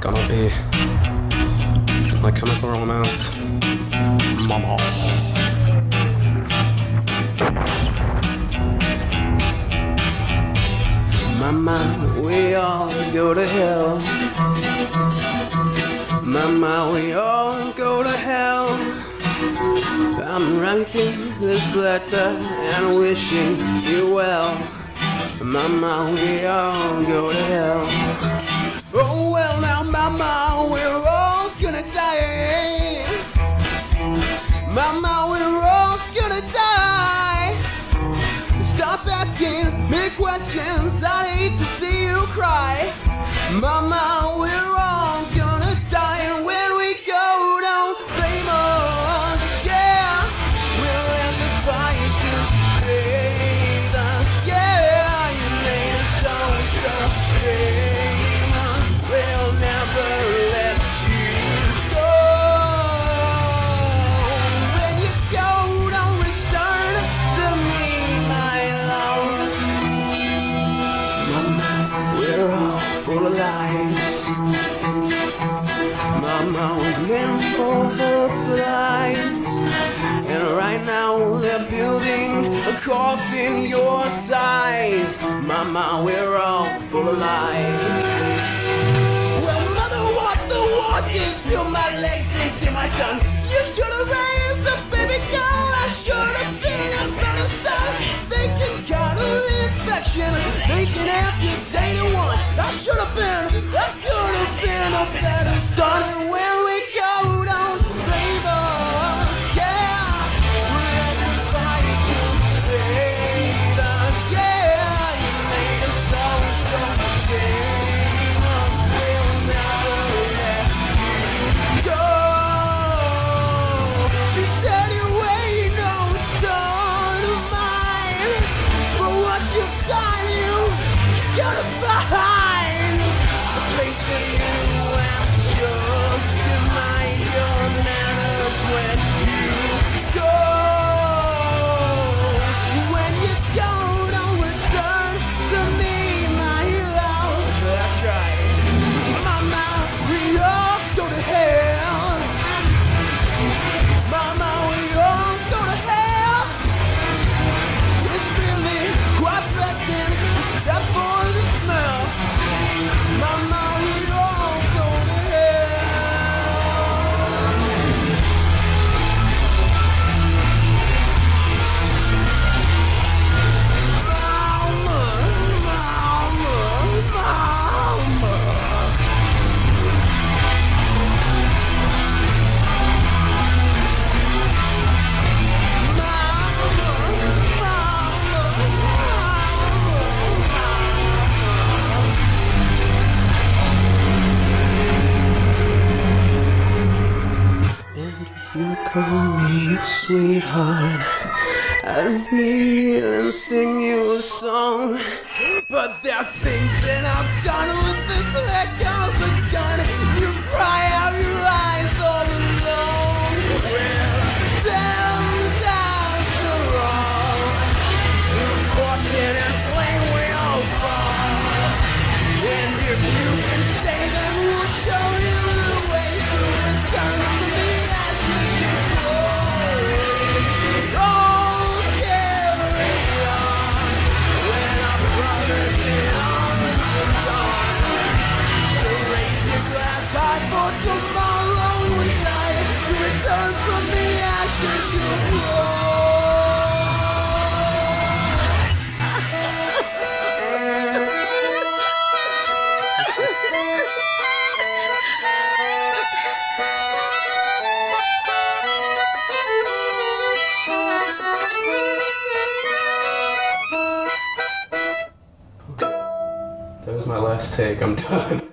gonna be my chemical romance. Mama. Mama, we all go to hell. Mama, we all go to hell. I'm writing this letter and wishing you well. Mama, we all go to hell. Questions. I hate to see you cry. Mama, we're all full of lies. Mama, we're meant for the flies. And right now they're building a coffin your size. Mama, we're all full of lies. Well, mother, what the war did to my legs and to my tongue. You should have raised a baby an infection. They can amputate once. I should have been, I could have been a better son. Done, you gotta find a place for you and just to mind. Your manners when you you call me sweetheart, I'd kneel and sing you a song. But there's things that I've done That was my last take. I'm done.